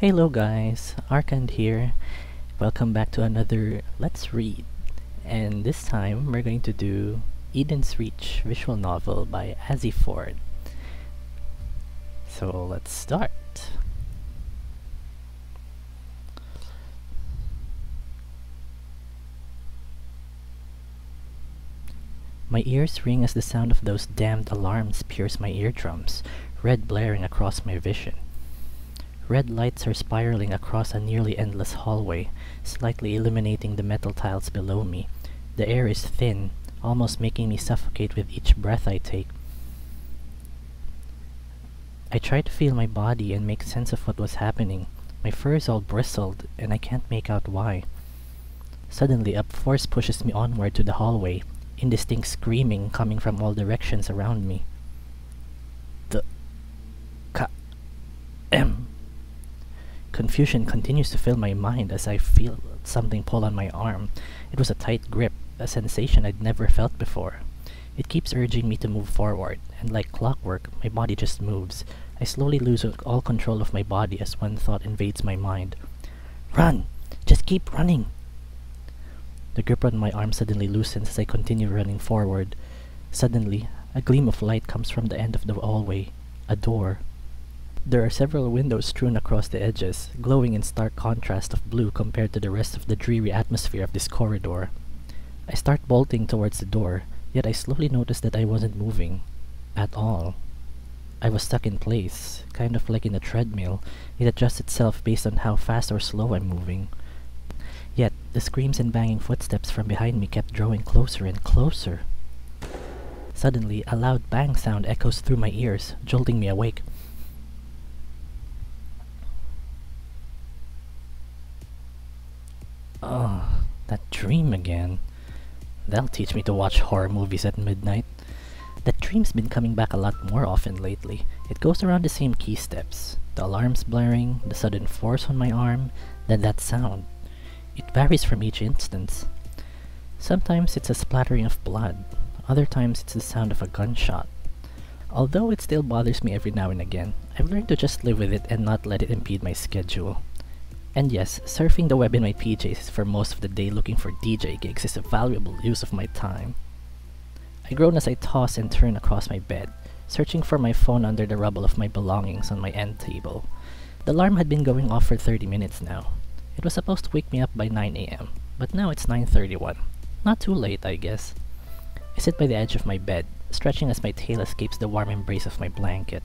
Hello guys, Arcand here. Welcome back to another Let's Read. And this time we're going to do Eden's Reach visual novel by AzzyFord. So let's start. My ears ring as the sound of those damned alarms pierce my eardrums, red blaring across my vision. Red lights are spiraling across a nearly endless hallway, slightly illuminating the metal tiles below me. The air is thin, almost making me suffocate with each breath I take. I try to feel my body and make sense of what was happening. My fur is all bristled, and I can't make out why. Suddenly, a force pushes me onward to the hallway, indistinct screaming coming from all directions around me. The... Ka... M... Confusion continues to fill my mind as I feel something pull on my arm. It was a tight grip, a sensation I'd never felt before. It keeps urging me to move forward, and like clockwork, my body just moves. I slowly lose all control of my body as one thought invades my mind. Run! Just keep running! The grip on my arm suddenly loosens as I continue running forward. Suddenly, a gleam of light comes from the end of the hallway. A door. There are several windows strewn across the edges, glowing in stark contrast of blue compared to the rest of the dreary atmosphere of this corridor. I start bolting towards the door, yet I slowly notice that I wasn't moving. At all. I was stuck in place, kind of like in a treadmill. It adjusts itself based on how fast or slow I'm moving. Yet, the screams and banging footsteps from behind me kept drawing closer and closer. Suddenly, a loud bang sound echoes through my ears, jolting me awake. Oh, that dream again. That'll teach me to watch horror movies at midnight. That dream's been coming back a lot more often lately. It goes around the same key steps. The alarms blaring, the sudden force on my arm, then that sound. It varies from each instance. Sometimes it's a splattering of blood, other times it's the sound of a gunshot. Although it still bothers me every now and again, I've learned to just live with it and not let it impede my schedule. And yes, surfing the web in my PJs for most of the day looking for DJ gigs is a valuable use of my time. I groan as I toss and turn across my bed, searching for my phone under the rubble of my belongings on my end table. The alarm had been going off for 30 minutes now. It was supposed to wake me up by 9 a.m., but now it's 9.31. Not too late, I guess. I sit by the edge of my bed, stretching as my tail escapes the warm embrace of my blanket.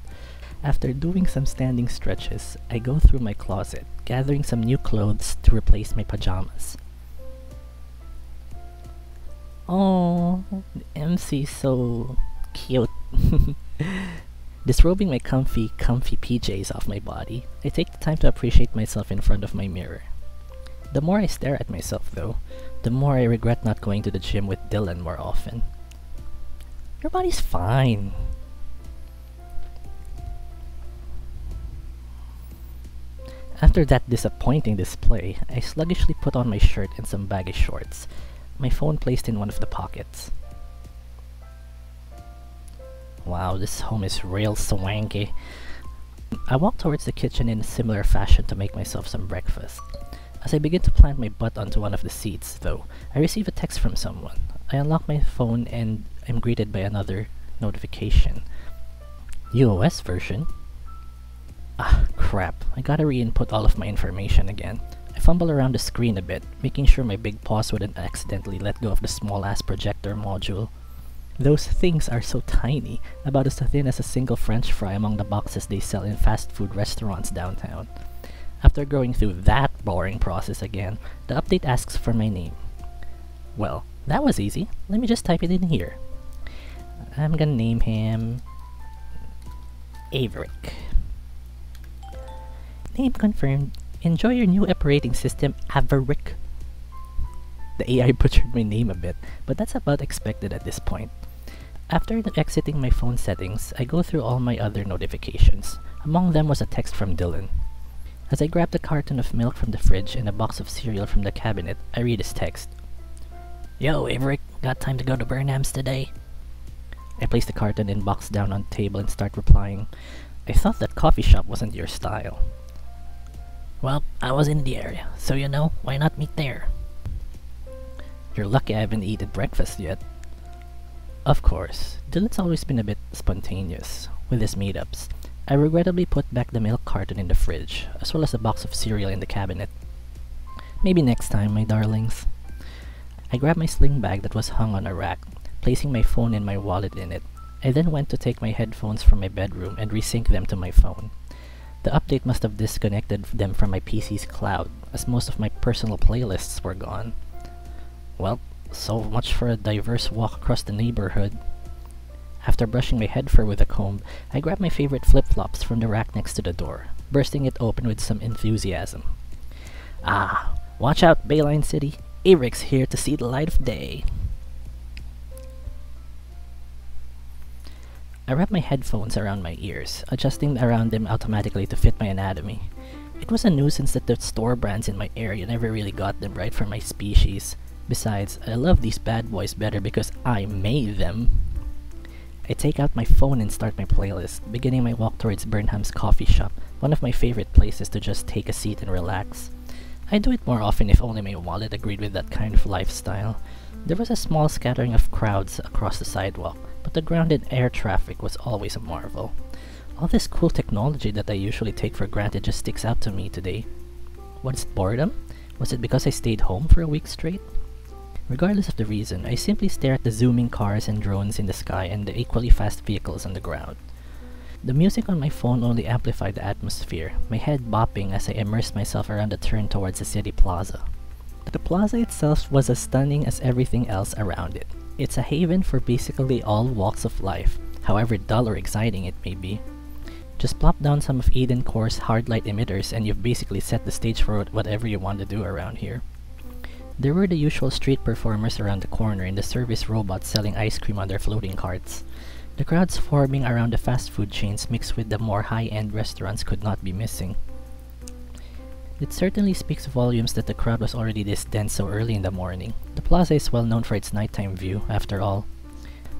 After doing some standing stretches, I go through my closet, gathering some new clothes to replace my pajamas. Oh, MC so cute. Disrobing my comfy, comfy PJs off my body, I take the time to appreciate myself in front of my mirror. The more I stare at myself, though, the more I regret not going to the gym with Dylan more often. Your body's fine. After that disappointing display, I sluggishly put on my shirt and some baggy shorts, my phone placed in one of the pockets. Wow, this home is real swanky. I walk towards the kitchen in a similar fashion to make myself some breakfast. As I begin to plant my butt onto one of the seats, though, I receive a text from someone. I unlock my phone and am greeted by another notification. UOS version? Ah, crap. I gotta re-input all of my information again. I fumble around the screen a bit, making sure my big paws wouldn't accidentally let go of the small-ass projector module. Those things are so tiny, about as thin as a single french fry among the boxes they sell in fast food restaurants downtown. After going through that boring process again, the update asks for my name. Well, that was easy. Let me just type it in here. I'm gonna name him... Averic. Name confirmed. Enjoy your new operating system, Averic. The AI butchered my name a bit, but that's about expected at this point. After exiting my phone settings, I go through all my other notifications. Among them was a text from Dylan. As I grab the carton of milk from the fridge and a box of cereal from the cabinet, I read his text. Yo, Averic, got time to go to Burnham's today? I place the carton and box down on the table and start replying. I thought that coffee shop wasn't your style. Well, I was in the area, so you know, why not meet there? You're lucky I haven't eaten breakfast yet. Of course, Dylan's always been a bit spontaneous with his meetups. I regrettably put back the milk carton in the fridge, as well as a box of cereal in the cabinet. Maybe next time, my darlings. I grabbed my sling bag that was hung on a rack, placing my phone and my wallet in it. I then went to take my headphones from my bedroom and resync them to my phone. The update must have disconnected them from my PC's cloud, as most of my personal playlists were gone. Well, so much for a diverse walk across the neighborhood. After brushing my head fur with a comb, I grabbed my favorite flip-flops from the rack next to the door, bursting it open with some enthusiasm. Ah, watch out, Bayline City! Eric's here to see the light of day! I wrapped my headphones around my ears, adjusting around them automatically to fit my anatomy. It was a nuisance that the store brands in my area never really got them right for my species. Besides, I love these bad boys better because I made them. I take out my phone and start my playlist, beginning my walk towards Burnham's coffee shop, one of my favorite places to just take a seat and relax. I do it more often if only my wallet agreed with that kind of lifestyle. There was a small scattering of crowds across the sidewalk, but the grounded air traffic was always a marvel. All this cool technology that I usually take for granted just sticks out to me today. Was it boredom? Was it because I stayed home for a week straight? Regardless of the reason, I simply stare at the zooming cars and drones in the sky and the equally fast vehicles on the ground. The music on my phone only amplified the atmosphere, my head bopping as I immersed myself around the turn towards the city plaza. The plaza itself was as stunning as everything else around it. It's a haven for basically all walks of life, however dull or exciting it may be. Just plop down some of Eden Core's hard light emitters and you've basically set the stage for whatever you want to do around here. There were the usual street performers around the corner and the service robots selling ice cream on their floating carts. The crowds forming around the fast food chains mixed with the more high-end restaurants could not be missing. It certainly speaks volumes that the crowd was already this dense so early in the morning. The plaza is well known for its nighttime view, after all.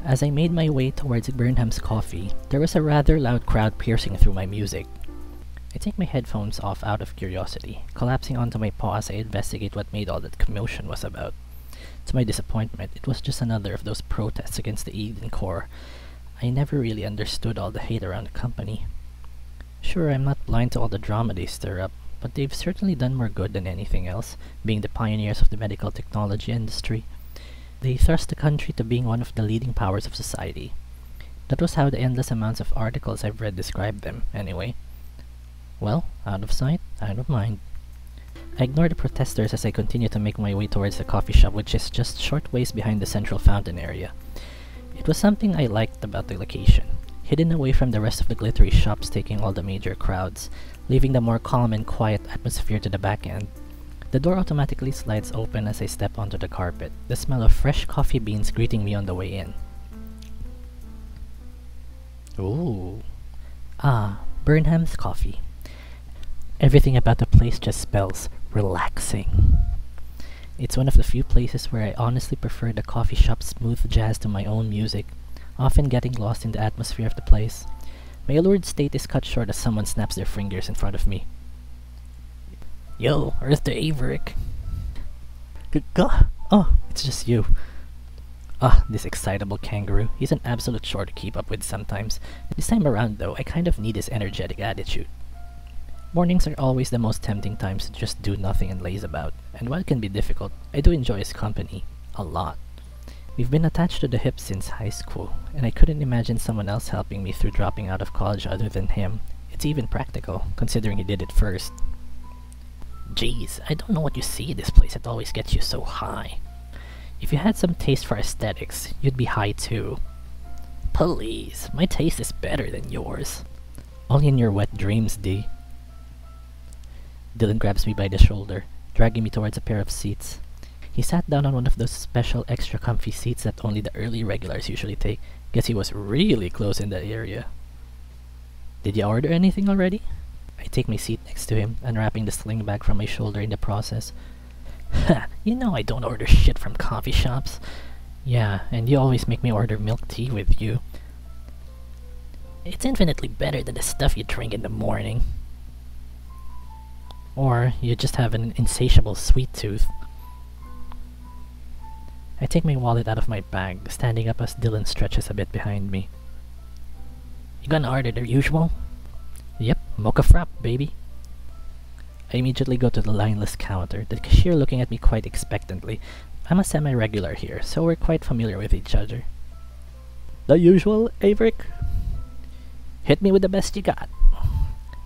As I made my way towards Burnham's Coffee, there was a rather loud crowd piercing through my music. I take my headphones off out of curiosity, collapsing onto my paw as I investigate what made all that commotion was about. To my disappointment, it was just another of those protests against the Eden Core. I never really understood all the hate around the company. Sure, I'm not blind to all the drama they stir up, but they've certainly done more good than anything else, being the pioneers of the medical technology industry. They thrust the country to being one of the leading powers of society. That was how the endless amounts of articles I've read described them, anyway. Well, out of sight, out of mind. I ignore the protesters as I continue to make my way towards the coffee shop which is just short ways behind the central fountain area. It was something I liked about the location. Hidden away from the rest of the glittery shops taking all the major crowds, leaving the more calm and quiet atmosphere to the back end. The door automatically slides open as I step onto the carpet, the smell of fresh coffee beans greeting me on the way in. Ooh. Ah, Burnham's coffee. Everything about the place just spells relaxing. It's one of the few places where I honestly prefer the coffee shop's smooth jazz to my own music, often getting lost in the atmosphere of the place. My allured state is cut short as someone snaps their fingers in front of me. Yo, Earth to Averic. Gah! Oh, it's just you. Ah, this excitable kangaroo. He's an absolute chore to keep up with sometimes. This time around, though, I kind of need his energetic attitude. Mornings are always the most tempting times to just do nothing and laze about, and while it can be difficult, I do enjoy his company. A lot. We've been attached to the hip since high school, and I couldn't imagine someone else helping me through dropping out of college other than him. It's even practical, considering he did it first. Jeez, I don't know what you see in this place that always gets you so high. If you had some taste for aesthetics, you'd be high too. Please, my taste is better than yours. Only in your wet dreams, D. Dylan grabs me by the shoulder, dragging me towards a pair of seats. He sat down on one of those special extra comfy seats that only the early regulars usually take. Guess he was really close in that area. Did you order anything already? I take my seat next to him, unwrapping the sling bag from my shoulder in the process. Ha! you know I don't order shit from coffee shops. Yeah, and you always make me order milk tea with you. It's infinitely better than the stuff you drink in the morning. Or you just have an insatiable sweet tooth. I take my wallet out of my bag, standing up as Dylan stretches a bit behind me. You gonna order the usual? Yep, mocha frap, baby. I immediately go to the lineless counter, the cashier looking at me quite expectantly. I'm a semi-regular here, so we're quite familiar with each other. The usual, Averic? Hit me with the best you got.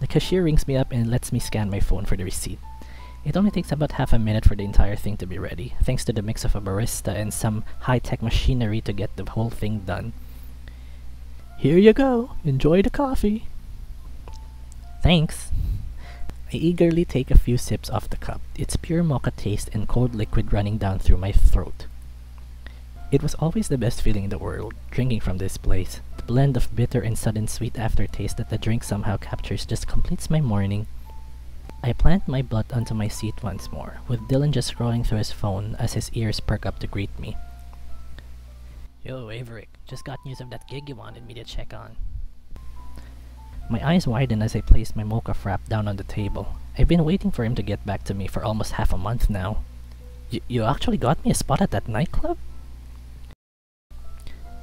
The cashier rings me up and lets me scan my phone for the receipt. It only takes about half a minute for the entire thing to be ready, thanks to the mix of a barista and some high-tech machinery to get the whole thing done. Here you go. Enjoy the coffee. Thanks. I eagerly take a few sips off the cup, its pure mocha taste and cold liquid running down through my throat. It was always the best feeling in the world, drinking from this place. The blend of bitter and sudden sweet aftertaste that the drink somehow captures just completes my morning. I plant my butt onto my seat once more, with Dylan just scrolling through his phone as his ears perk up to greet me. Yo, Averic, just got news of that gig you wanted me to check on. My eyes widen as I place my mocha frap down on the table. I've been waiting for him to get back to me for almost half a month now. Y you actually got me a spot at that nightclub?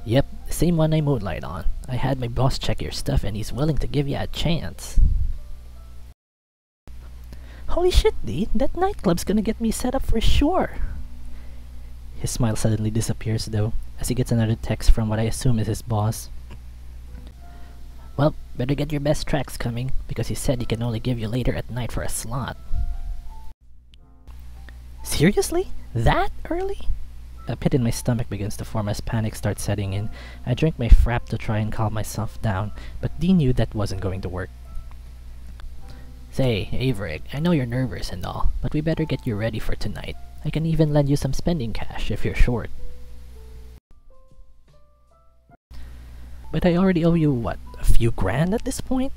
Yep, same one I moonlight on. I had my boss check your stuff and he's willing to give you a chance. Holy shit, D, that nightclub's gonna get me set up for sure. His smile suddenly disappears though, as he gets another text from what I assume is his boss. Well, better get your best tracks coming, because he said he can only give you later at night for a slot. Seriously? That early? A pit in my stomach begins to form as panic starts setting in. I drink my frap to try and calm myself down, but D knew that wasn't going to work. Say, Averic, I know you're nervous and all, but we better get you ready for tonight. I can even lend you some spending cash if you're short. But I already owe you, what, a few grand at this point?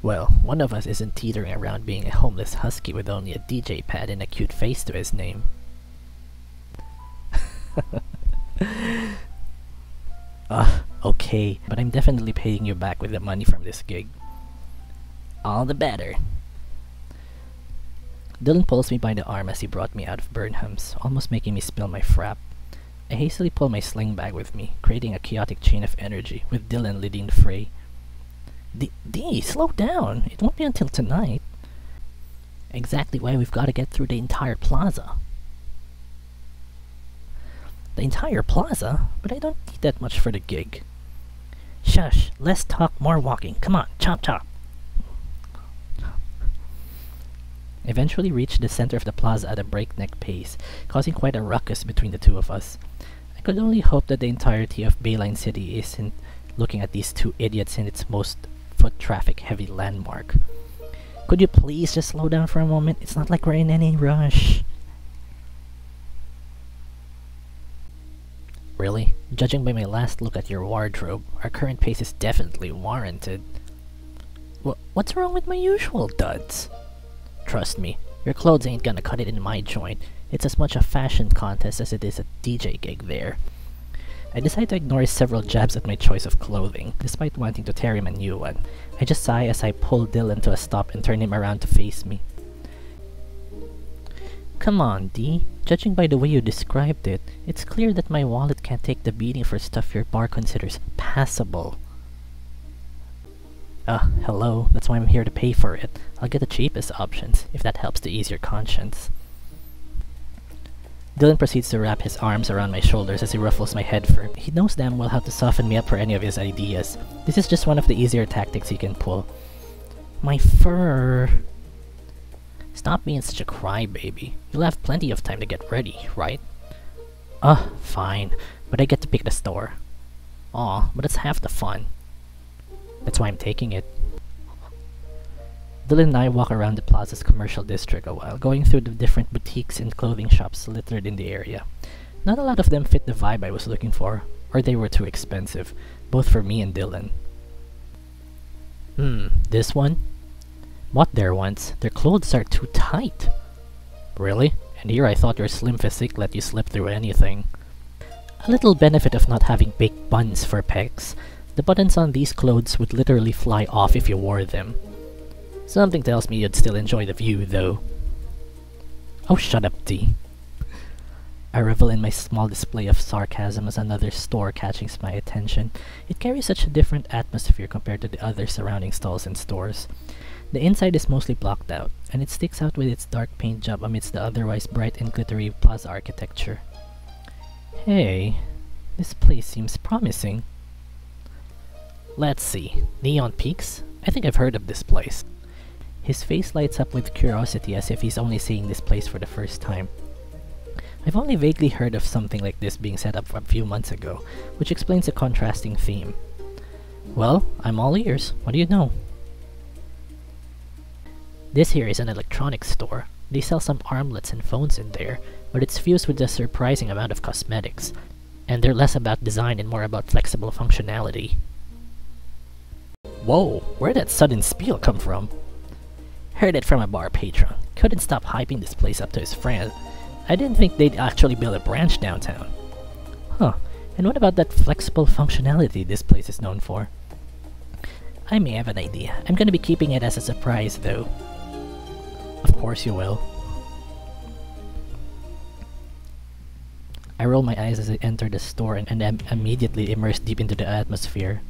Well, one of us isn't teetering around being a homeless husky with only a DJ pad and a cute face to his name. uh, okay, but I'm definitely paying you back with the money from this gig. All the better. Dylan pulls me by the arm as he brought me out of Burnham's, almost making me spill my frap. I hastily pull my sling bag with me, creating a chaotic chain of energy, with Dylan leading the fray. D, D, slow down. It won't be until tonight. Exactly why we've got to get through the entire plaza. The entire plaza? But I don't need that much for the gig. Shush, less talk, more walking. Come on, chop chop. Eventually reached the center of the plaza at a breakneck pace, causing quite a ruckus between the two of us I could only hope that the entirety of Bayline City isn't looking at these two idiots in its most foot traffic heavy landmark. Could you please just slow down for a moment? It's not like we're in any rush. Really? Judging by my last look at your wardrobe, our current pace is definitely warranted. Wh what's wrong with my usual duds? Trust me, your clothes ain't gonna cut it in my joint, it's as much a fashion contest as it is a DJ gig there. I decide to ignore several jabs at my choice of clothing, despite wanting to tear him a new one. I just sigh as I pull Dylan to a stop and turn him around to face me. Come on, D. Judging by the way you described it, it's clear that my wallet can't take the beating for stuff your bar considers passable. Uh, hello. That's why I'm here to pay for it. I'll get the cheapest options, if that helps to ease your conscience. Dylan proceeds to wrap his arms around my shoulders as he ruffles my head fur. He knows damn well how to soften me up for any of his ideas. This is just one of the easier tactics he can pull. My fur... Stop being such a crybaby. You'll have plenty of time to get ready, right? Uh, fine. But I get to pick the store. Aw, but it's half the fun. That's why I'm taking it. Dylan and I walk around the plaza's commercial district a while, going through the different boutiques and clothing shops littered in the area. Not a lot of them fit the vibe I was looking for, or they were too expensive, both for me and Dylan. Hmm, this one? What there once. Their clothes are too tight. Really? And here I thought your slim physique let you slip through anything. A little benefit of not having big buns for pecs. The buttons on these clothes would literally fly off if you wore them. Something tells me you'd still enjoy the view, though. Oh, shut up, D. I revel in my small display of sarcasm as another store catches my attention. It carries such a different atmosphere compared to the other surrounding stalls and stores. The inside is mostly blocked out, and it sticks out with its dark paint job amidst the otherwise bright and glittery plaza architecture. Hey, this place seems promising. Let's see. Neon Peaks? I think I've heard of this place. His face lights up with curiosity as if he's only seeing this place for the first time. I've only vaguely heard of something like this being set up a few months ago, which explains the contrasting theme. Well, I'm all ears. What do you know? This here is an electronics store. They sell some armlets and phones in there, but it's fused with a surprising amount of cosmetics. And they're less about design and more about flexible functionality. Whoa, where'd that sudden spiel come from? Heard it from a bar patron. Couldn't stop hyping this place up to his friend. I didn't think they'd actually build a branch downtown. Huh, and what about that flexible functionality this place is known for? I may have an idea. I'm gonna be keeping it as a surprise though. Of course you will. I roll my eyes as I enter the store and, and am immediately immersed deep into the atmosphere.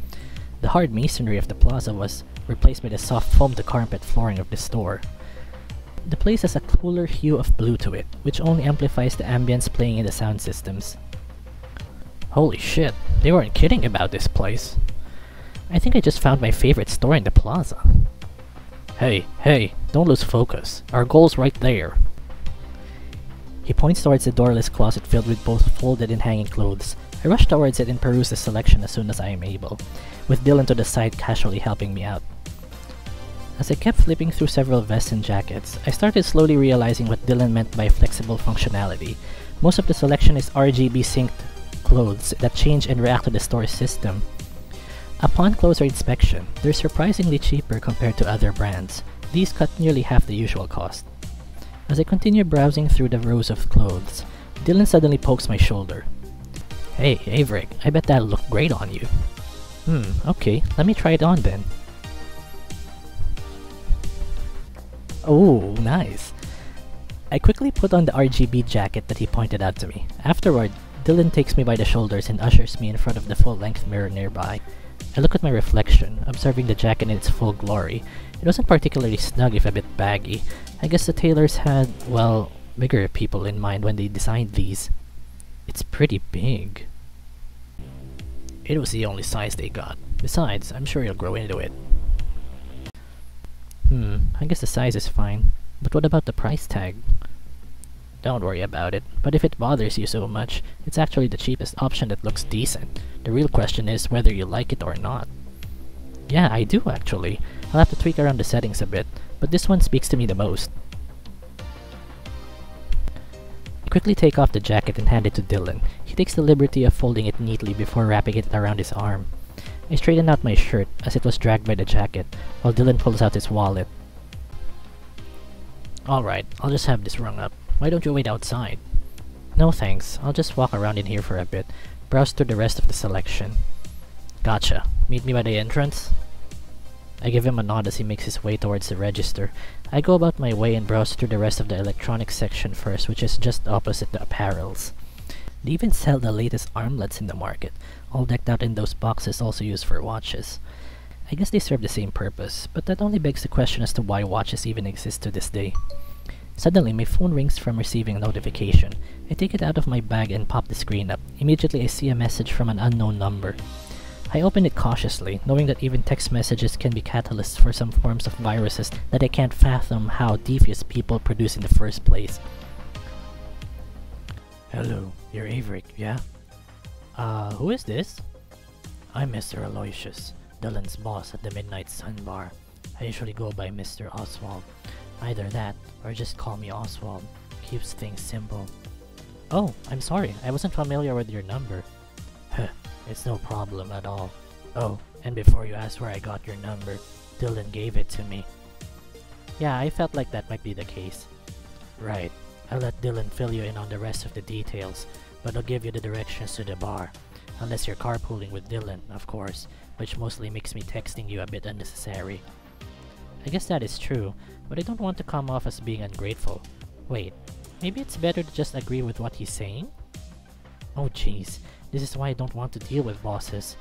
The hard masonry of the plaza was replaced by the soft foam to carpet flooring of the store. The place has a cooler hue of blue to it, which only amplifies the ambience playing in the sound systems. Holy shit, they weren't kidding about this place. I think I just found my favorite store in the plaza. Hey, hey, don't lose focus. Our goal's right there. He points towards the doorless closet filled with both folded and hanging clothes. I rush towards it and peruse the selection as soon as I am able, with Dylan to the side casually helping me out. As I kept flipping through several vests and jackets, I started slowly realizing what Dylan meant by flexible functionality. Most of the selection is RGB synced clothes that change and react to the store's system. Upon closer inspection, they're surprisingly cheaper compared to other brands. These cut nearly half the usual cost. As I continue browsing through the rows of clothes, Dylan suddenly pokes my shoulder. Hey, Averic, I bet that'll look great on you. Hmm, okay, let me try it on then. Oh, nice. I quickly put on the RGB jacket that he pointed out to me. Afterward, Dylan takes me by the shoulders and ushers me in front of the full-length mirror nearby. I look at my reflection, observing the jacket in its full glory. It wasn't particularly snug if a bit baggy. I guess the tailors had, well, bigger people in mind when they designed these. It's pretty big. It was the only size they got. Besides, I'm sure you'll grow into it. Hmm, I guess the size is fine. But what about the price tag? Don't worry about it, but if it bothers you so much, it's actually the cheapest option that looks decent. The real question is whether you like it or not. Yeah, I do actually. I'll have to tweak around the settings a bit, but this one speaks to me the most. Quickly take off the jacket and hand it to Dylan. He takes the liberty of folding it neatly before wrapping it around his arm. I straighten out my shirt as it was dragged by the jacket, while Dylan pulls out his wallet. Alright, I'll just have this rung up. Why don't you wait outside? No thanks, I'll just walk around in here for a bit, browse through the rest of the selection. Gotcha. Meet me by the entrance? I give him a nod as he makes his way towards the register. I go about my way and browse through the rest of the electronics section first, which is just opposite the apparels. They even sell the latest armlets in the market, all decked out in those boxes also used for watches. I guess they serve the same purpose, but that only begs the question as to why watches even exist to this day. Suddenly, my phone rings from receiving a notification. I take it out of my bag and pop the screen up. Immediately, I see a message from an unknown number. I open it cautiously, knowing that even text messages can be catalysts for some forms of viruses that I can't fathom how devious people produce in the first place. Hello, you're Averic, yeah? Uh, who is this? I'm Mr. Aloysius, Dylan's boss at the Midnight Sun Bar. I usually go by Mr. Oswald. Either that, or just call me Oswald. Keeps things simple. Oh, I'm sorry, I wasn't familiar with your number. It's no problem at all. Oh, and before you ask where I got your number, Dylan gave it to me. Yeah, I felt like that might be the case. Right, I'll let Dylan fill you in on the rest of the details, but I'll give you the directions to the bar. Unless you're carpooling with Dylan, of course, which mostly makes me texting you a bit unnecessary. I guess that is true, but I don't want to come off as being ungrateful. Wait, maybe it's better to just agree with what he's saying? Oh jeez, this is why I don't want to deal with bosses.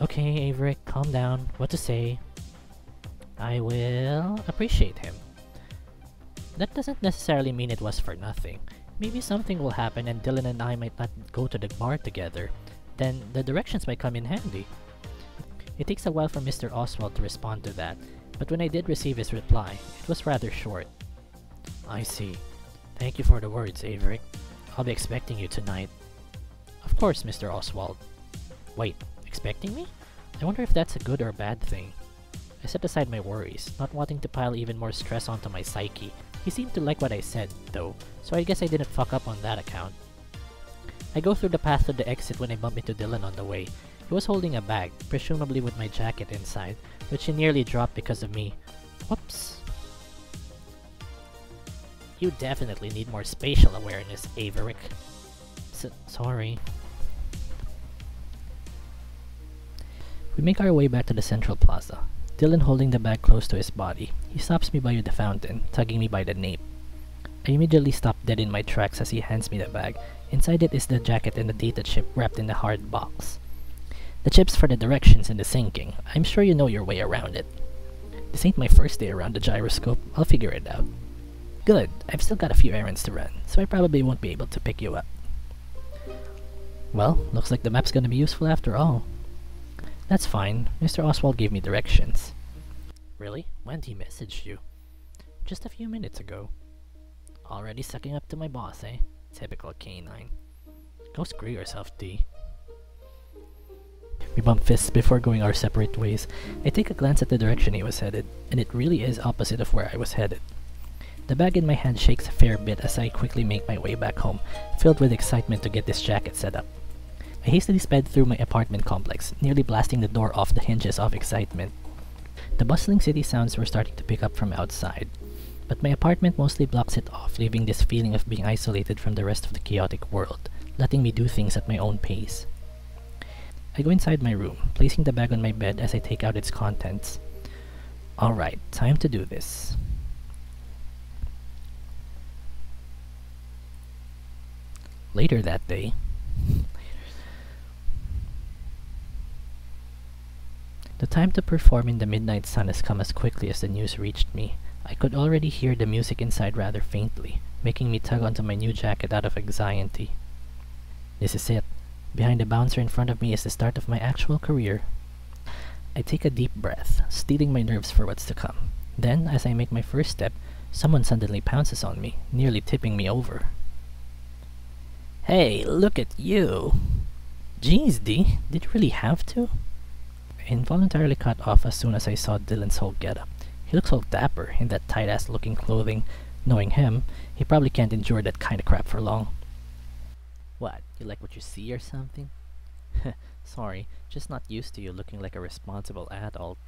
Okay, Averic, calm down. What to say? I will appreciate him. That doesn't necessarily mean it was for nothing. Maybe something will happen and Dylan and I might not go to the bar together. Then the directions might come in handy. It takes a while for Mr. Oswald to respond to that, but when I did receive his reply, it was rather short. I see. Thank you for the words, Averic. I'll be expecting you tonight. Of course, Mr. Oswald. Wait, expecting me? I wonder if that's a good or bad thing. I set aside my worries, not wanting to pile even more stress onto my psyche. He seemed to like what I said, though, so I guess I didn't fuck up on that account. I go through the path to the exit when I bump into Dylan on the way. He was holding a bag, presumably with my jacket inside, which he nearly dropped because of me. Whoops. You definitely need more spatial awareness, Averic. S sorry. We make our way back to the central plaza. Dylan holding the bag close to his body. He stops me by the fountain, tugging me by the nape. I immediately stop dead in my tracks as he hands me the bag. Inside it is the jacket and the data chip wrapped in a hard box. The chips for the directions and the syncing. I'm sure you know your way around it. This ain't my first day around the gyroscope. I'll figure it out. Good. I've still got a few errands to run, so I probably won't be able to pick you up. Well, looks like the map's gonna be useful after all. That's fine. Mr. Oswald gave me directions. Really? When did he messaged you? Just a few minutes ago. Already sucking up to my boss, eh? Typical canine. Go screw yourself, D. We bump fists before going our separate ways. I take a glance at the direction he was headed, and it really is opposite of where I was headed. The bag in my hand shakes a fair bit as I quickly make my way back home, filled with excitement to get this jacket set up. I hastily sped through my apartment complex, nearly blasting the door off the hinges of excitement. The bustling city sounds were starting to pick up from outside, but my apartment mostly blocks it off, leaving this feeling of being isolated from the rest of the chaotic world, letting me do things at my own pace. I go inside my room, placing the bag on my bed as I take out its contents. Alright, time to do this. Later that day, The time to perform in the midnight sun has come as quickly as the news reached me. I could already hear the music inside rather faintly, making me tug onto my new jacket out of anxiety. This is it. Behind the bouncer in front of me is the start of my actual career. I take a deep breath, steeling my nerves for what's to come. Then, as I make my first step, someone suddenly pounces on me, nearly tipping me over. Hey, look at you! Jeez, D, did you really have to? Involuntarily cut off as soon as I saw Dylan's whole getup. He looks all dapper in that tight-ass looking clothing. Knowing him, he probably can't endure that kind of crap for long. What, you like what you see or something? Sorry, just not used to you looking like a responsible adult.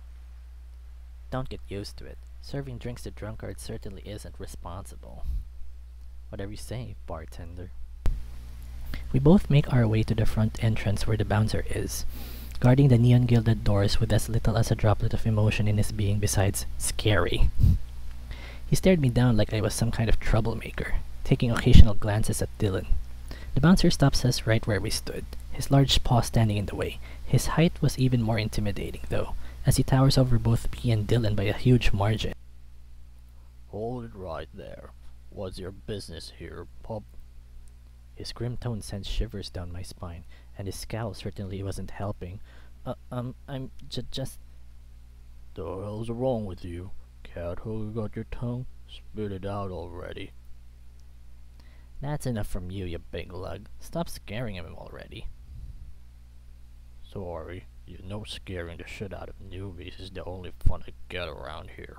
Don't get used to it. Serving drinks to drunkards certainly isn't responsible. Whatever you say, bartender. We both make our way to the front entrance where the bouncer is guarding the neon gilded doors with as little as a droplet of emotion in his being besides scary. He stared me down like I was some kind of troublemaker, taking occasional glances at Dylan. The bouncer stops us right where we stood, his large paw standing in the way. His height was even more intimidating, though, as he towers over both me and Dylan by a huge margin. Hold it right there. What's your business here, pup? His grim tone sends shivers down my spine, and his scowl certainly wasn't helping. Uh, um, I'm j just... The hell's wrong with you? Cat who got your tongue? Spit it out already. That's enough from you, you big lug. Stop scaring him already. Sorry, you know scaring the shit out of newbies is the only fun I get around here.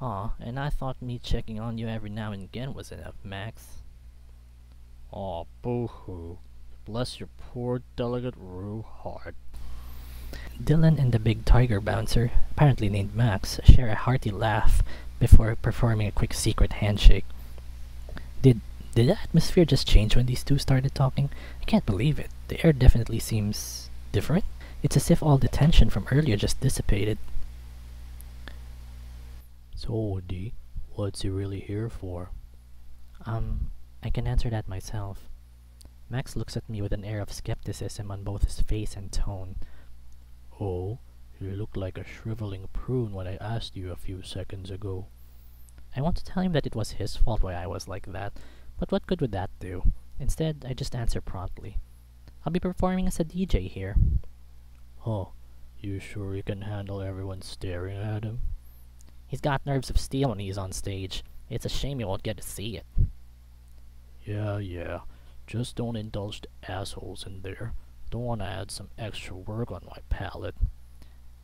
Aw, and I thought me checking on you every now and again was enough, Max. Aw, boo-hoo. Bless your poor, delicate Roo heart. Dylan and the big tiger bouncer, apparently named Max, share a hearty laugh before performing a quick secret handshake. Did did the atmosphere just change when these two started talking? I can't believe it. The air definitely seems different. It's as if all the tension from earlier just dissipated. So, D, what's he really here for? Um, I can answer that myself. Max looks at me with an air of skepticism on both his face and tone. Oh, you look like a shriveling prune when I asked you a few seconds ago. I want to tell him that it was his fault why I was like that, but what good would that do? Instead, I just answer promptly. I'll be performing as a DJ here. Huh. You sure you can handle everyone staring at him? He's got nerves of steel when he's on stage. It's a shame you won't get to see it. Yeah, yeah. Just don't indulge the assholes in there. Don't want to add some extra work on my palate.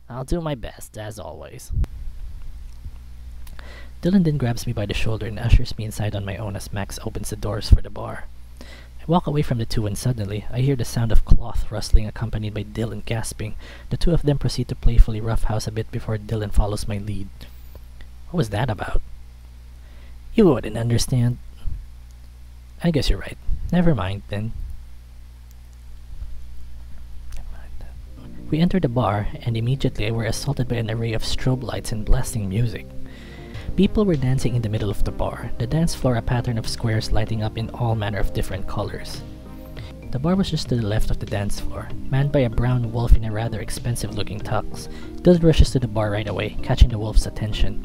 I'll do my best, as always. Dylan then grabs me by the shoulder and ushers me inside on my own as Max opens the doors for the bar. I walk away from the two when suddenly I hear the sound of cloth rustling accompanied by Dylan gasping. The two of them proceed to playfully roughhouse a bit before Dylan follows my lead. What was that about? You wouldn't understand. I guess you're right. Never mind then. We enter the bar, and immediately were assaulted by an array of strobe lights and blasting music. People were dancing in the middle of the bar, the dance floor a pattern of squares lighting up in all manner of different colors. The bar was just to the left of the dance floor, manned by a brown wolf in a rather expensive looking tux. Dylan rushes to the bar right away, catching the wolf's attention.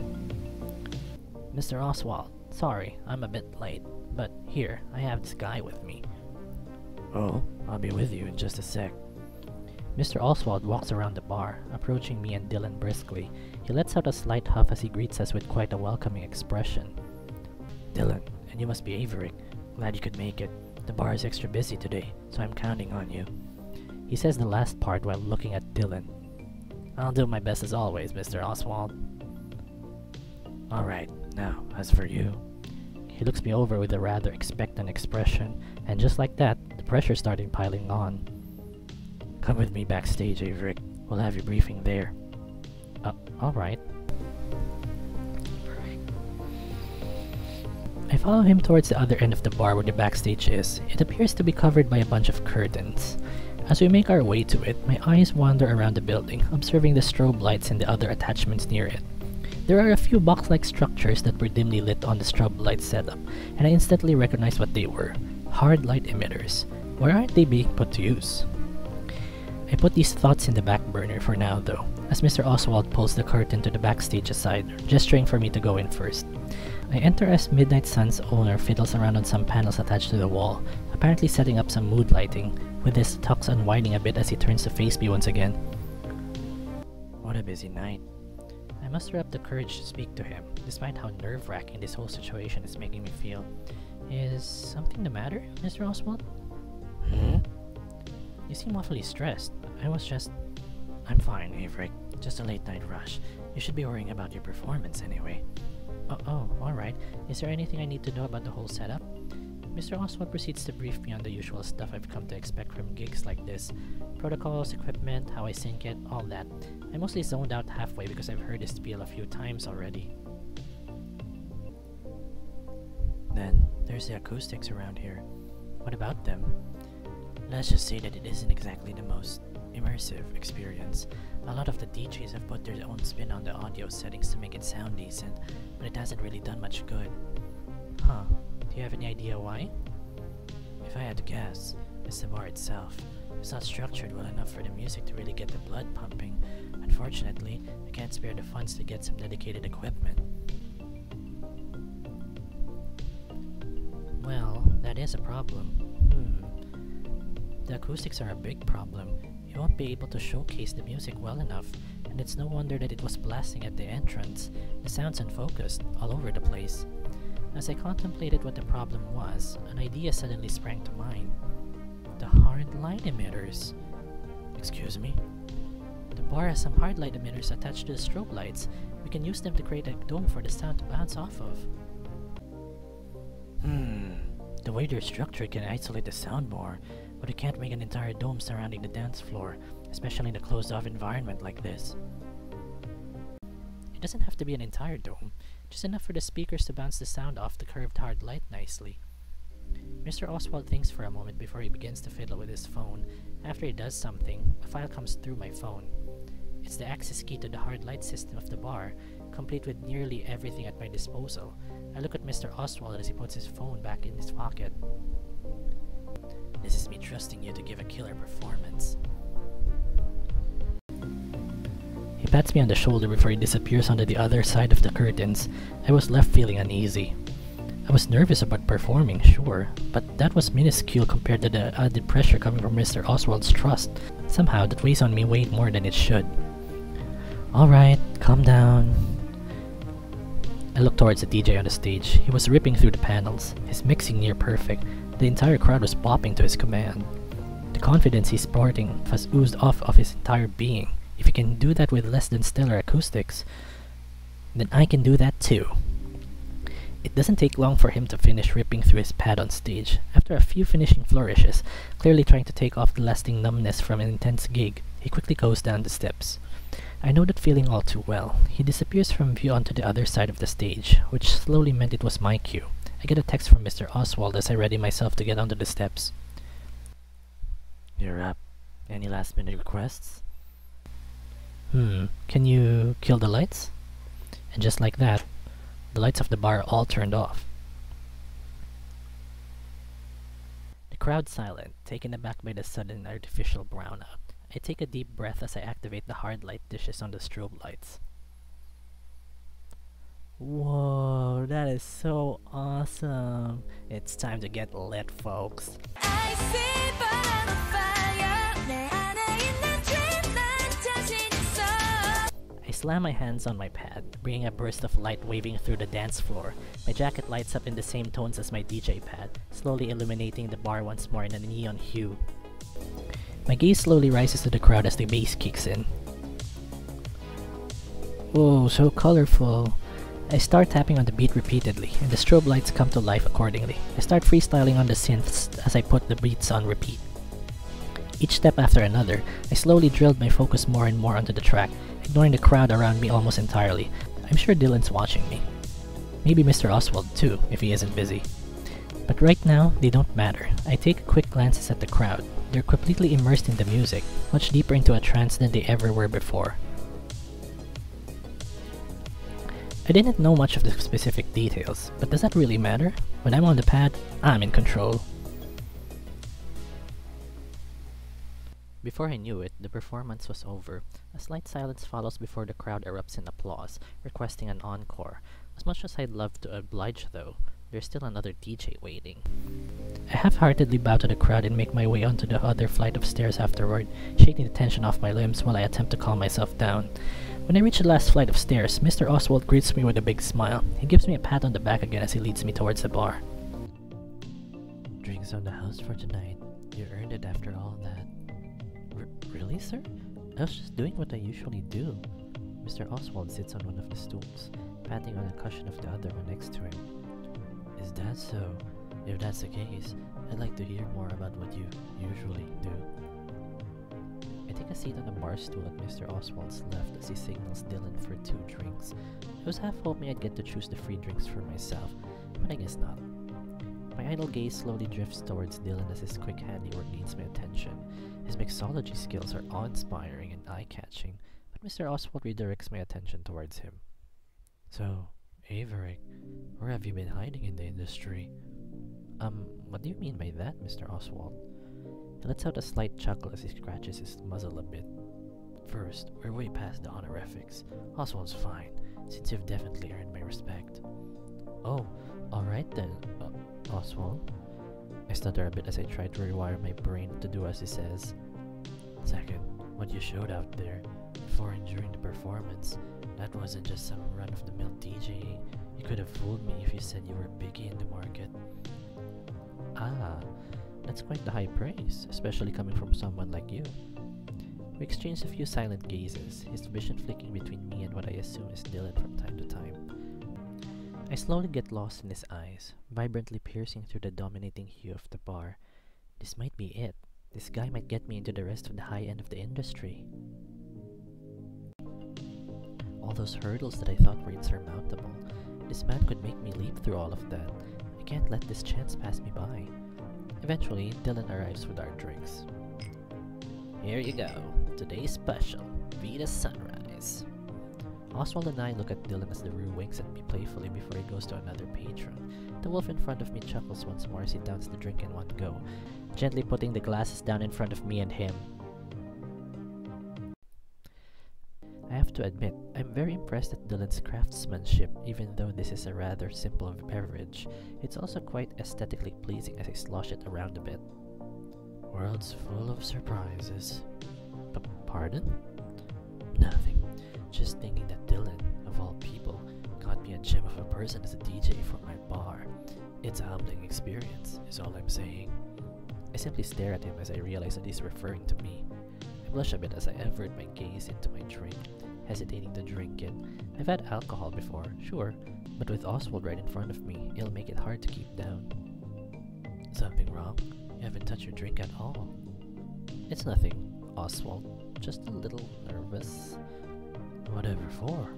Mr. Oswald, sorry, I'm a bit late, but here, I have this guy with me. Oh, I'll be with you in just a sec. Mr. Oswald walks around the bar, approaching me and Dylan briskly. He lets out a slight huff as he greets us with quite a welcoming expression. Dylan, and you must be Averic. Glad you could make it. The bar is extra busy today, so I'm counting on you. He says the last part while looking at Dylan. I'll do my best as always, Mr. Oswald. Alright, now, as for you. He looks me over with a rather expectant expression, and just like that, the pressure started piling on. Come with me backstage, Averic. We'll have your briefing there. Uh, alright. I follow him towards the other end of the bar where the backstage is. It appears to be covered by a bunch of curtains. As we make our way to it, my eyes wander around the building, observing the strobe lights and the other attachments near it. There are a few box-like structures that were dimly lit on the strobe light setup, and I instantly recognized what they were. Hard light emitters. Where aren't they being put to use? I put these thoughts in the back burner for now though, as Mr. Oswald pulls the curtain to the backstage aside, gesturing for me to go in first. I enter as Midnight Sun's owner fiddles around on some panels attached to the wall, apparently setting up some mood lighting, with his tux unwinding a bit as he turns to face me once again. What a busy night. I muster up the courage to speak to him, despite how nerve-wracking this whole situation is making me feel. Is something the matter, Mr. Oswald? Hmm? You seem awfully stressed. I was just... I'm fine, Averic. Just a late night rush. You should be worrying about your performance anyway. Oh, oh, alright. Is there anything I need to know about the whole setup? Mr. Oswald proceeds to brief me on the usual stuff I've come to expect from gigs like this. Protocols, equipment, how I sync it, all that. I mostly zoned out halfway because I've heard this spiel a few times already. Then, there's the acoustics around here. What about them? Let's just say that it isn't exactly the most immersive experience. A lot of the DJs have put their own spin on the audio settings to make it sound decent, but it hasn't really done much good. Huh, do you have any idea why? If I had to guess, it's the bar itself. It's not structured well enough for the music to really get the blood pumping. Unfortunately, I can't spare the funds to get some dedicated equipment. Well, that is a problem. Hmm. The acoustics are a big problem. You won't be able to showcase the music well enough, and it's no wonder that it was blasting at the entrance. The sound's unfocused, all over the place. As I contemplated what the problem was, an idea suddenly sprang to mind. The hard light emitters. Excuse me? The bar has some hard light emitters attached to the strobe lights. We can use them to create a dome for the sound to bounce off of. Hmm. The way they're structured can isolate the sound more, but it can't make an entire dome surrounding the dance floor, especially in a closed-off environment like this. It doesn't have to be an entire dome, just enough for the speakers to bounce the sound off the curved hard light nicely. Mr. Oswald thinks for a moment before he begins to fiddle with his phone. After he does something, a file comes through my phone. It's the access key to the hard light system of the bar, complete with nearly everything at my disposal. I look at Mr. Oswald as he puts his phone back in his pocket. This is me trusting you to give a killer performance. He pats me on the shoulder before he disappears onto the other side of the curtains. I was left feeling uneasy. I was nervous about performing, sure, but that was minuscule compared to the added pressure coming from Mr. Oswald's trust. Somehow, that weighs on me way more than it should. Alright, calm down. I looked towards the DJ on the stage. He was ripping through the panels, his mixing near perfect. The entire crowd was popping to his command. The confidence he's sporting was oozed off of his entire being. If he can do that with less than stellar acoustics, then I can do that too. It doesn't take long for him to finish ripping through his pad on stage. After a few finishing flourishes, clearly trying to take off the lasting numbness from an intense gig, he quickly goes down the steps. I know that feeling all too well. He disappears from view onto the other side of the stage, which slowly meant it was my cue. I get a text from Mr. Oswald as I ready myself to get onto the steps. You're up. Any last minute requests? Hmm, can you kill the lights? And just like that, the lights of the bar all turned off. The crowd silent, taken aback by the sudden artificial brownout. I take a deep breath as I activate the hard light dishes on the strobe lights. Whoa, that is so awesome. It's time to get lit, folks. I slam my hands on my pad, bringing a burst of light waving through the dance floor. My jacket lights up in the same tones as my DJ pad, slowly illuminating the bar once more in a neon hue. My gaze slowly rises to the crowd as the bass kicks in. Whoa, so colorful. I start tapping on the beat repeatedly, and the strobe lights come to life accordingly. I start freestyling on the synths as I put the beats on repeat. Each step after another, I slowly drilled my focus more and more onto the track, ignoring the crowd around me almost entirely. I'm sure Dylan's watching me. Maybe Mr. Oswald too, if he isn't busy. But right now, they don't matter. I take quick glances at the crowd. They're completely immersed in the music, much deeper into a trance than they ever were before. I didn't know much of the specific details, but does that really matter? When I'm on the pad, I'm in control. Before I knew it, the performance was over. A slight silence follows before the crowd erupts in applause, requesting an encore. As much as I'd love to oblige though, there's still another DJ waiting. I half-heartedly bow to the crowd and make my way onto the other flight of stairs afterward, shaking the tension off my limbs while I attempt to calm myself down. When I reach the last flight of stairs, Mr. Oswald greets me with a big smile. He gives me a pat on the back again as he leads me towards the bar. Drinks on the house for tonight. You earned it after all that. R really, sir? I was just doing what I usually do. Mr. Oswald sits on one of the stools, patting on the cushion of the other one next to him. Is that so? If that's the case, I'd like to hear more about what you usually do. I take a seat on the bar stool at Mr. Oswald's left as he signals Dylan for two drinks. I was half hoping I'd get to choose the free drinks for myself, but I guess not. My idle gaze slowly drifts towards Dylan as his quick handiwork gains my attention. His mixology skills are awe-inspiring and eye-catching, but Mr. Oswald redirects my attention towards him. So, Averic, where have you been hiding in the industry? Um, what do you mean by that, Mr. Oswald? He lets out a slight chuckle as he scratches his muzzle a bit. First, we're way past the honorifics. Oswald's fine, since you've definitely earned my respect. Oh, alright then, uh, Oswald. I stutter a bit as I try to rewire my brain to do as he says. Second, what you showed out there, before and during the performance, that wasn't just some run-of-the-mill DJ. You could have fooled me if you said you were biggie in the market. Ah, that's quite the high praise, especially coming from someone like you. We exchange a few silent gazes, his vision flicking between me and what I assume is Dylan from time to time. I slowly get lost in his eyes, vibrantly piercing through the dominating hue of the bar. This might be it. This guy might get me into the rest of the high end of the industry. All those hurdles that I thought were insurmountable, this man could make me leap through all of that. I can't let this chance pass me by. Eventually, Dylan arrives with our drinks. Here you go. Today's special, Vita Sunrise. Oswald and I look at Dylan as the Roo winks at me playfully before he goes to another patron. The wolf in front of me chuckles once more as he downs the drink in one go, gently putting the glasses down in front of me and him. I have to admit, I'm very impressed at Dylan's craftsmanship, even though this is a rather simple beverage. It's also quite aesthetically pleasing as I slosh it around a bit. World's full of surprises. P pardon? Nothing. Just thinking that Dylan, of all people, got me a gem of a person as a DJ for my bar. It's a humbling experience, is all I'm saying. I simply stare at him as I realize that he's referring to me. I blush a bit as I avert my gaze into my drink, hesitating to drink it. I've had alcohol before, sure, but with Oswald right in front of me, it'll make it hard to keep down. Something wrong? You haven't touched your drink at all. It's nothing, Oswald. Just a little nervous. Whatever for?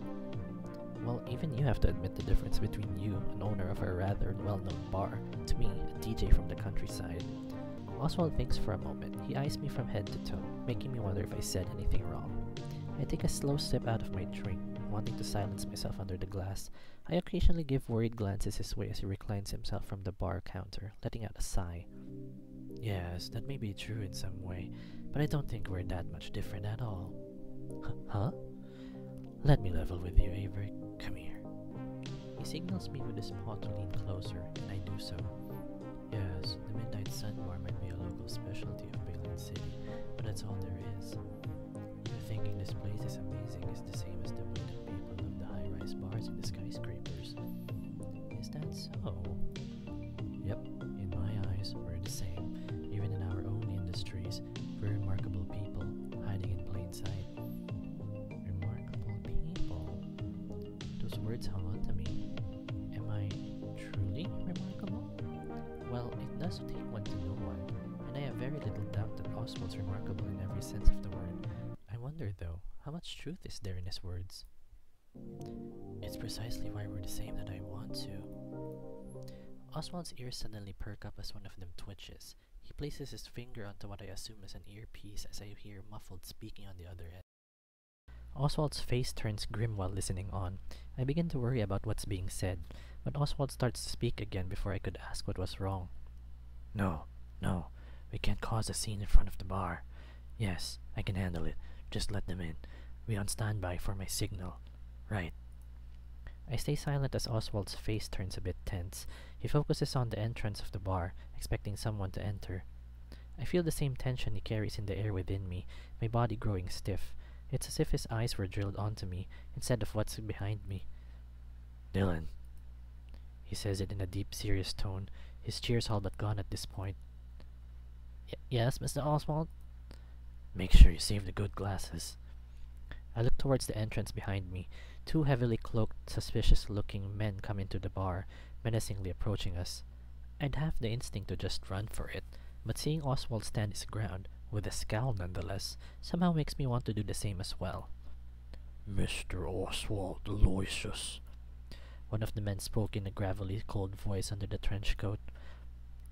Well, even you have to admit the difference between you, an owner of a rather well-known bar, to me, a DJ from the countryside. Oswald thinks for a moment. He eyes me from head to toe, making me wonder if I said anything wrong. I take a slow step out of my drink, wanting to silence myself under the glass. I occasionally give worried glances his way as he reclines himself from the bar counter, letting out a sigh. Yes, that may be true in some way, but I don't think we're that much different at all. huh? Let me level with you, Averic. Come here. He signals me with his paw to lean closer, and I do so. Yes, the Midnight Sun Bar might be a local specialty of Bayland City, but that's all there is. Thinking this place is amazing is the same as the that people love the high-rise bars in the skyscrapers. Is that so? Yep, in my eyes, we're the same. Even in our own industries, we're remarkable people, hiding in plain sight. Remarkable people. Those words hung on to me. Am I truly remarkable? Well, it does take one to know one, and I have very little doubt that Oswald's remarkable in every sense of the word. Wonder, though, how much truth is there in his words? It's precisely why we're the same that I want to. Oswald's ears suddenly perk up as one of them twitches. He places his finger onto what I assume is an earpiece as I hear muffled speaking on the other end. Oswald's face turns grim while listening on. I begin to worry about what's being said, but Oswald starts to speak again before I could ask what was wrong. No, no, we can't cause a scene in front of the bar. Yes, I can handle it. Just let them in. Be on standby for my signal. Right. I stay silent as Oswald's face turns a bit tense. He focuses on the entrance of the bar, expecting someone to enter. I feel the same tension he carries in the air within me, my body growing stiff. It's as if his eyes were drilled onto me, instead of what's behind me. Dylan. He says it in a deep, serious tone, his cheers all but gone at this point. Y yes, Mr. Oswald? Make sure you save the good glasses. I look towards the entrance behind me. Two heavily cloaked, suspicious-looking men come into the bar, menacingly approaching us. I'd have the instinct to just run for it, but seeing Oswald stand his ground, with a scowl nonetheless, somehow makes me want to do the same as well. Mr. Oswald Aloysius. One of the men spoke in a gravelly, cold voice under the trench coat.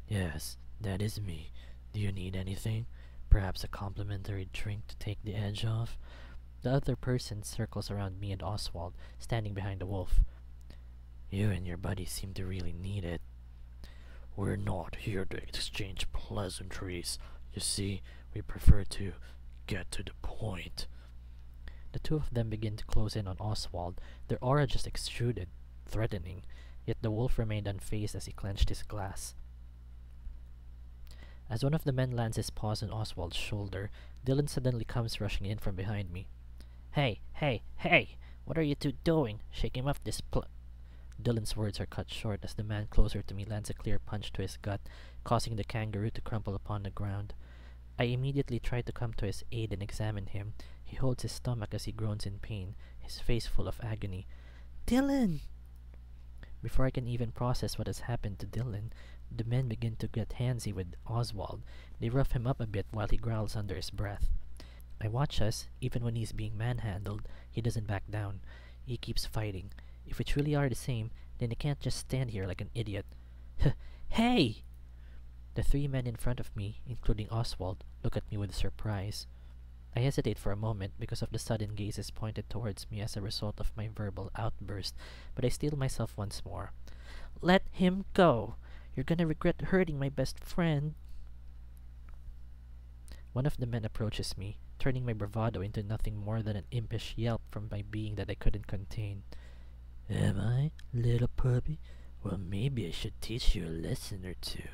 Yes, that is me. Do you need anything? Perhaps a complimentary drink to take the edge off? The other person circles around me and Oswald, standing behind the wolf. You and your buddy seem to really need it. We're not here to exchange pleasantries. You see, we prefer to get to the point. The two of them begin to close in on Oswald, their aura just extruded, threatening, yet the wolf remained unfazed as he clenched his glass. As one of the men lands his paws on Oswald's shoulder, Dylan suddenly comes rushing in from behind me. Hey, hey, hey! What are you two doing? Shake him off this pl- Dylan's words are cut short as the man closer to me lands a clear punch to his gut, causing the kangaroo to crumple upon the ground. I immediately try to come to his aid and examine him. He holds his stomach as he groans in pain, his face full of agony. Dylan! Before I can even process what has happened to Dylan, the men begin to get handsy with Oswald. They rough him up a bit while he growls under his breath. I watch us, even when he's being manhandled, he doesn't back down. He keeps fighting. If we truly are the same, then he can't just stand here like an idiot. hey! The three men in front of me, including Oswald, look at me with surprise. I hesitate for a moment because of the sudden gazes pointed towards me as a result of my verbal outburst, but I steel myself once more. Let him go. You're gonna regret hurting my best friend. One of the men approaches me, turning my bravado into nothing more than an impish yelp from my being that I couldn't contain. Am I, little puppy? Well, maybe I should teach you a lesson or two.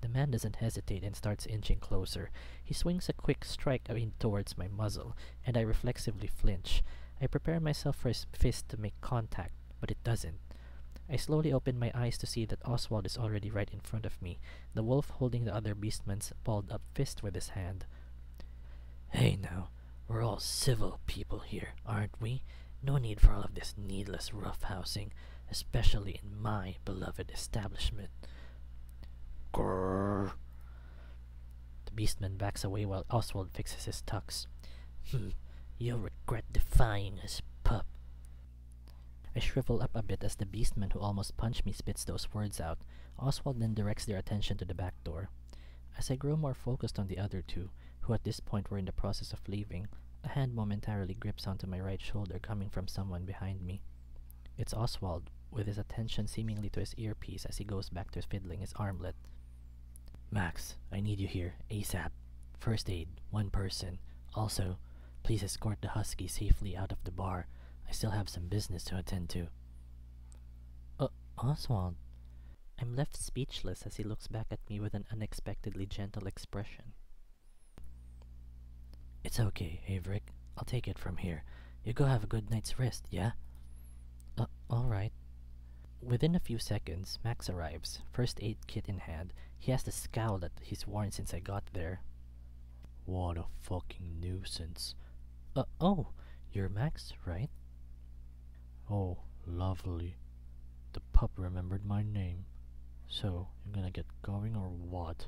The man doesn't hesitate and starts inching closer. He swings a quick strike in towards my muzzle, and I reflexively flinch. I prepare myself for his fist to make contact, but it doesn't. I slowly open my eyes to see that Oswald is already right in front of me, the wolf holding the other beastman's balled up fist with his hand. Hey now, we're all civil people here, aren't we? No need for all of this needless roughhousing, especially in my beloved establishment. Grrr. The beastman backs away while Oswald fixes his tux. Hmm, you'll regret defying us. I shrivel up a bit as the beastman who almost punched me spits those words out. Oswald then directs their attention to the back door. As I grow more focused on the other two, who at this point were in the process of leaving, a hand momentarily grips onto my right shoulder coming from someone behind me. It's Oswald, with his attention seemingly to his earpiece as he goes back to fiddling his armlet. Max, I need you here, ASAP. First aid, one person. Also, please escort the husky safely out of the bar. Still have some business to attend to. Uh, Oswald. I'm left speechless as he looks back at me with an unexpectedly gentle expression. It's okay, Averic. I'll take it from here. You go have a good night's rest, yeah? Uh, alright. Within a few seconds, Max arrives, first aid kit in hand. He has the scowl that he's worn since I got there. What a fucking nuisance. Uh, oh, you're Max, right? Oh, lovely. The pup remembered my name. So, you're gonna get going or what?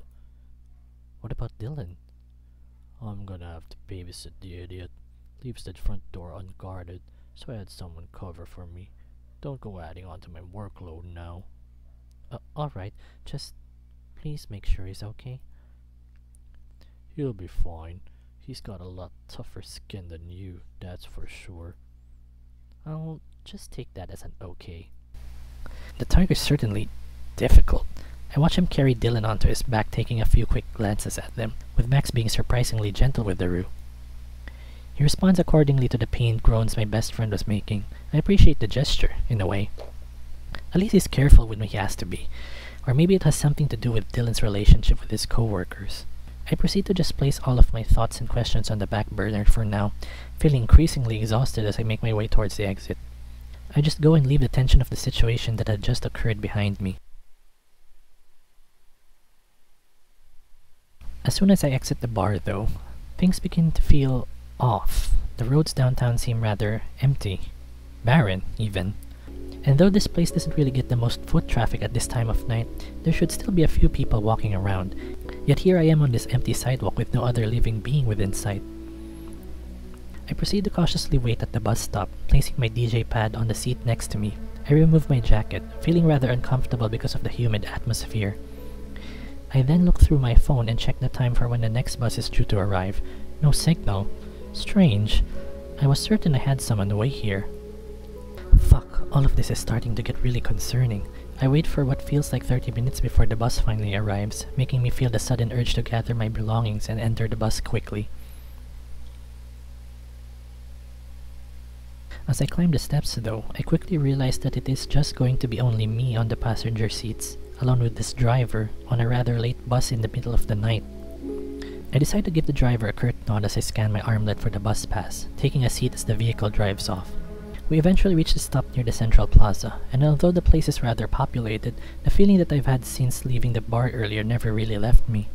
What about Dylan? I'm gonna have to babysit the idiot. Leaves that front door unguarded, so I had someone cover for me. Don't go adding on to my workload now. Uh, alright, just please make sure he's okay. He'll be fine. He's got a lot tougher skin than you, that's for sure. I'll just take that as an okay. The target's certainly difficult. I watch him carry Dylan onto his back, taking a few quick glances at them, with Max being surprisingly gentle with the roo. He responds accordingly to the pained groans my best friend was making. I appreciate the gesture, in a way. At least he's careful when he has to be. Or maybe it has something to do with Dylan's relationship with his co-workers. I proceed to just place all of my thoughts and questions on the back burner for now, feeling increasingly exhausted as I make my way towards the exit. I just go and leave the tension of the situation that had just occurred behind me. As soon as I exit the bar, though, things begin to feel off. The roads downtown seem rather empty, barren, even. And though this place doesn't really get the most foot traffic at this time of night, there should still be a few people walking around. Yet here I am on this empty sidewalk with no other living being within sight. I proceed to cautiously wait at the bus stop, placing my DJ pad on the seat next to me. I remove my jacket, feeling rather uncomfortable because of the humid atmosphere. I then look through my phone and check the time for when the next bus is due to arrive. No signal. Strange. I was certain I had some on the way here. Fuck, all of this is starting to get really concerning. I wait for what feels like 30 minutes before the bus finally arrives, making me feel the sudden urge to gather my belongings and enter the bus quickly. As I climb the steps, though, I quickly realize that it is just going to be only me on the passenger seats, along with this driver, on a rather late bus in the middle of the night. I decide to give the driver a curt nod as I scan my armlet for the bus pass, taking a seat as the vehicle drives off. We eventually reach the stop near the Central Plaza, and although the place is rather populated, the feeling that I've had since leaving the bar earlier never really left me.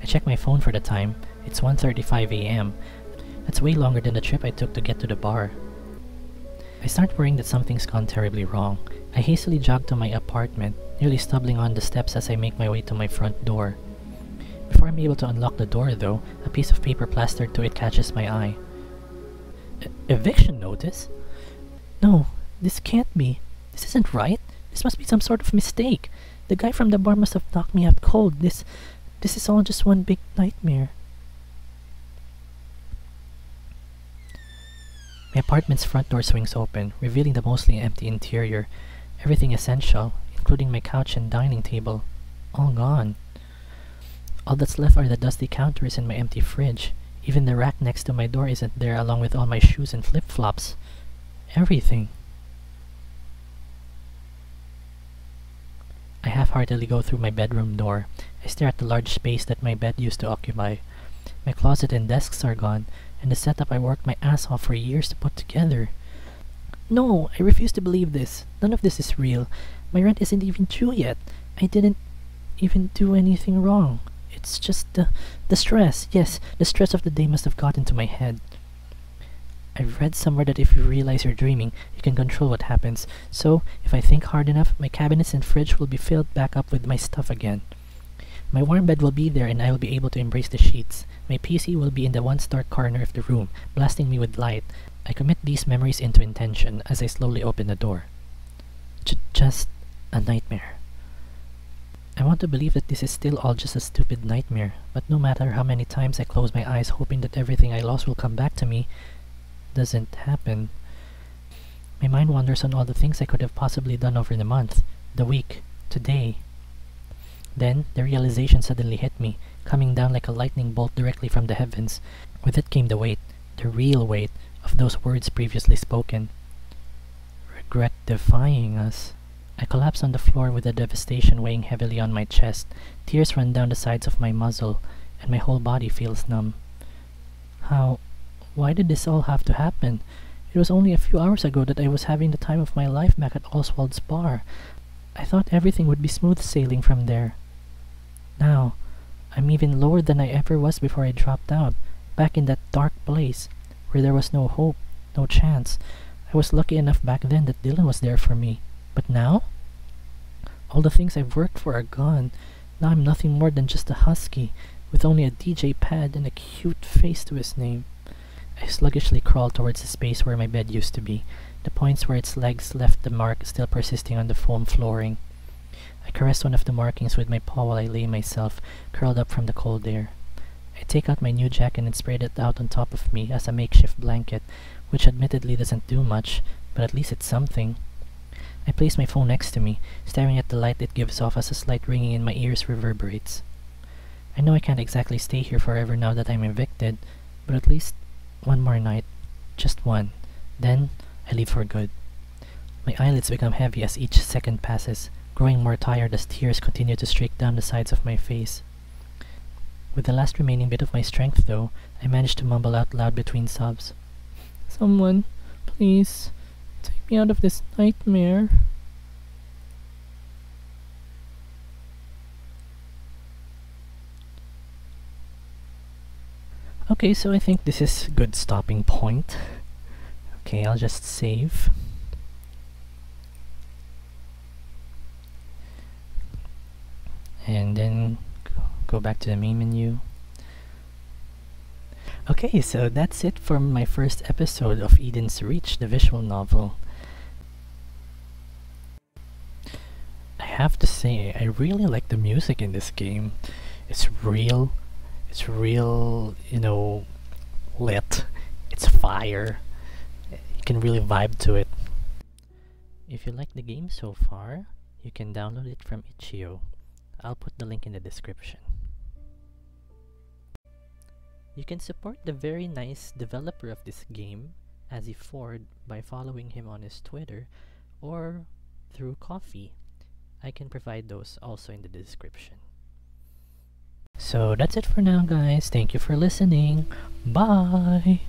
I check my phone for the time. It's 1.35 a.m. That's way longer than the trip I took to get to the bar. I start worrying that something's gone terribly wrong. I hastily jog to my apartment, nearly stumbling on the steps as I make my way to my front door. Before I'm able to unlock the door, though, a piece of paper plastered to it catches my eye. E eviction notice? No, this can't be. This isn't right. This must be some sort of mistake. The guy from the bar must have knocked me out cold. This, this is all just one big nightmare. My apartment's front door swings open, revealing the mostly empty interior. Everything essential, including my couch and dining table, all gone. All that's left are the dusty counters and my empty fridge. Even the rack next to my door isn't there, along with all my shoes and flip flops. Everything. I half heartedly go through my bedroom door. I stare at the large space that my bed used to occupy. My closet and desks are gone, and the setup I worked my ass off for years to put together. No, I refuse to believe this. None of this is real. My rent isn't even due yet. I didn't even do anything wrong. It's just the the stress. Yes, the stress of the day must have got into my head. I've read somewhere that if you realize you're dreaming, you can control what happens. So, if I think hard enough, my cabinets and fridge will be filled back up with my stuff again. My warm bed will be there and I will be able to embrace the sheets. My PC will be in the one stark corner of the room, blasting me with light. I commit these memories into intention as I slowly open the door. J- just a nightmare. I want to believe that this is still all just a stupid nightmare, but no matter how many times I close my eyes hoping that everything I lost will come back to me, doesn't happen. My mind wanders on all the things I could have possibly done over the month, the week, today. Then the realization suddenly hit me, coming down like a lightning bolt directly from the heavens. With it came the weight, the real weight, of those words previously spoken. Regret defying us. I collapse on the floor with the devastation weighing heavily on my chest. Tears run down the sides of my muzzle, and my whole body feels numb. How why did this all have to happen? It was only a few hours ago that I was having the time of my life back at Oswald's bar. I thought everything would be smooth sailing from there. Now, I'm even lower than I ever was before I dropped out, back in that dark place, where there was no hope, no chance. I was lucky enough back then that Dylan was there for me. But now? All the things I've worked for are gone. Now I'm nothing more than just a husky, with only a DJ pad and a cute face to his name. I sluggishly crawled towards the space where my bed used to be, the points where its legs left the mark still persisting on the foam flooring. I caressed one of the markings with my paw while I lay myself, curled up from the cold air. I take out my new jacket and spread it out on top of me as a makeshift blanket, which admittedly doesn't do much, but at least it's something. I place my phone next to me, staring at the light it gives off as a slight ringing in my ears reverberates. I know I can't exactly stay here forever now that I'm evicted, but at least one more night. Just one. Then I leave for good. My eyelids become heavy as each second passes, growing more tired as tears continued to streak down the sides of my face. With the last remaining bit of my strength, though, I managed to mumble out loud between sobs. Someone, please, take me out of this nightmare. Okay, so I think this is good stopping point. Okay, I'll just save. And then go back to the main menu. Okay, so that's it for my first episode of Eden's Reach, the visual novel. I have to say, I really like the music in this game. It's real, it's real, you know, lit. It's fire. You can really vibe to it. If you like the game so far, you can download it from itch.io. I'll put the link in the description. You can support the very nice developer of this game, AzzyFord, by following him on his Twitter or through Ko-fi. I can provide those also in the description. So that's it for now, guys. Thank you for listening. Bye.